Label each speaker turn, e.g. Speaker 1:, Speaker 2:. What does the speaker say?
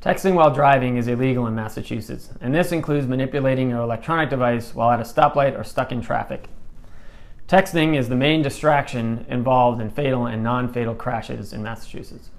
Speaker 1: Texting while driving is illegal in Massachusetts, and this includes manipulating your electronic device while at a stoplight or stuck in traffic. Texting is the main distraction involved in fatal and non fatal crashes in Massachusetts.